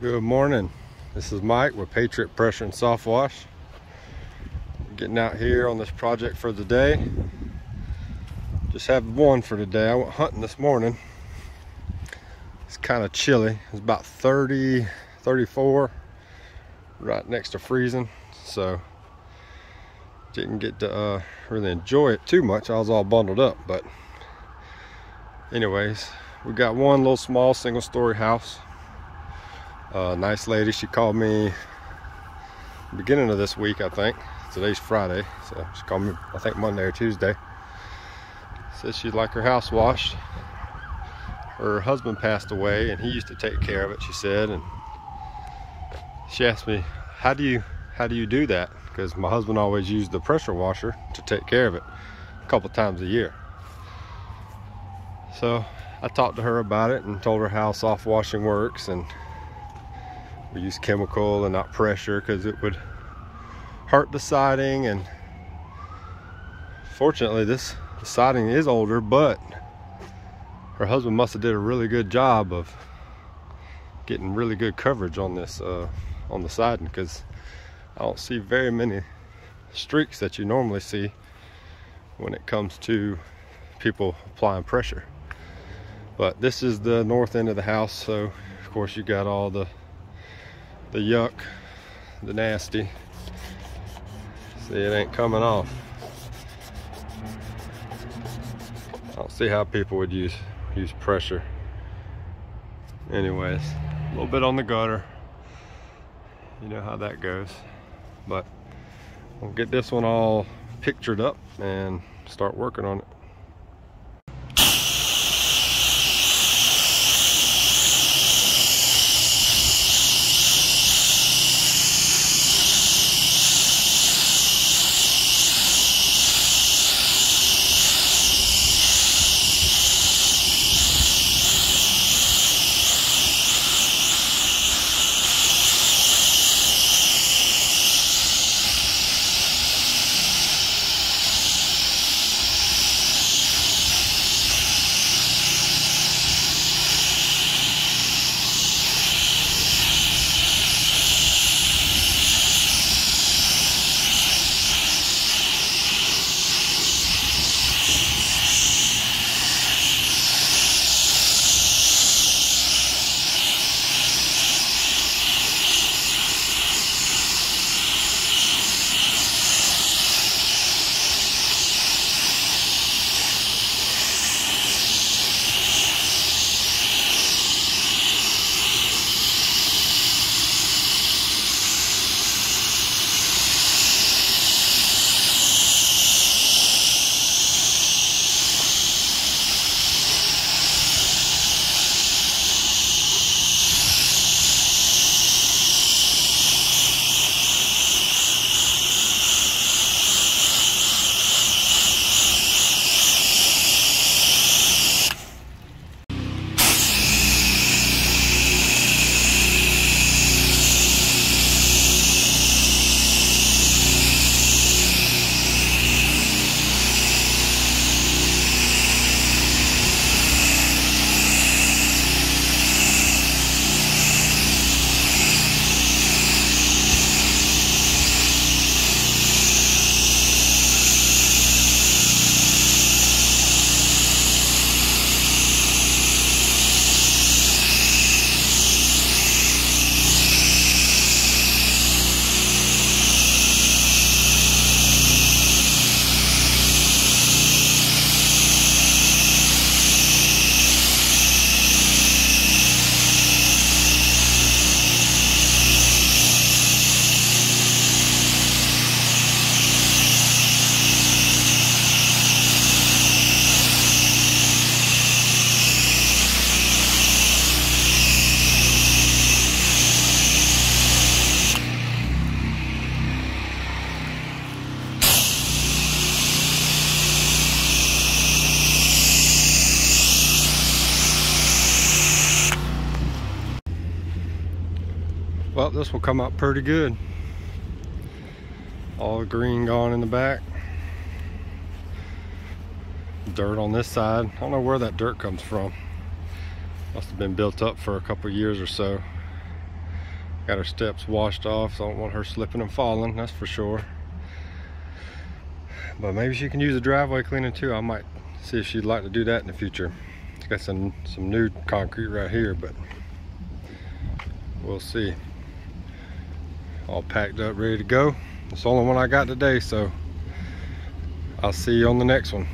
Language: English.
Good morning. This is Mike with Patriot Pressure and Soft Wash. Getting out here on this project for the day. Just have one for today. I went hunting this morning. It's kind of chilly. It's about 30, 34, right next to freezing. So didn't get to uh, really enjoy it too much. I was all bundled up, but anyways, we got one little small single story house uh, nice lady, she called me beginning of this week, I think. Today's Friday, so she called me, I think Monday or Tuesday. Said she'd like her house washed. Her husband passed away and he used to take care of it, she said. And she asked me, how do you, how do you do that? Because my husband always used the pressure washer to take care of it a couple times a year. So I talked to her about it and told her how soft washing works and we use chemical and not pressure because it would hurt the siding and fortunately this siding is older but her husband must have did a really good job of getting really good coverage on this uh, on the siding because I don't see very many streaks that you normally see when it comes to people applying pressure. But this is the north end of the house so of course you got all the the yuck, the nasty. See, it ain't coming off. I don't see how people would use use pressure. Anyways, a little bit on the gutter. You know how that goes. But we'll get this one all pictured up and start working on it. Well, this will come out pretty good. All the green gone in the back. Dirt on this side. I don't know where that dirt comes from. Must have been built up for a couple years or so. Got her steps washed off, so I don't want her slipping and falling, that's for sure. But maybe she can use a driveway cleaning too. I might see if she'd like to do that in the future. It's got some, some new concrete right here, but we'll see. All packed up, ready to go. It's the only one I got today, so I'll see you on the next one.